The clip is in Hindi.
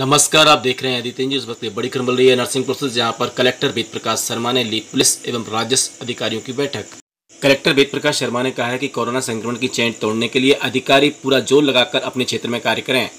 नमस्कार, आप देख रहे हैं आदित्य जी इस वक्त बड़ी खबर मिल रही है नरसिंहपुर से, जहाँ पर कलेक्टर वेद प्रकाश शर्मा ने ली पुलिस एवं राजस्व अधिकारियों की बैठक। कलेक्टर वेद प्रकाश शर्मा ने कहा है कि कोरोना संक्रमण की चैन तोड़ने के लिए अधिकारी पूरा ज़ोर लगाकर अपने क्षेत्र में कार्य करें।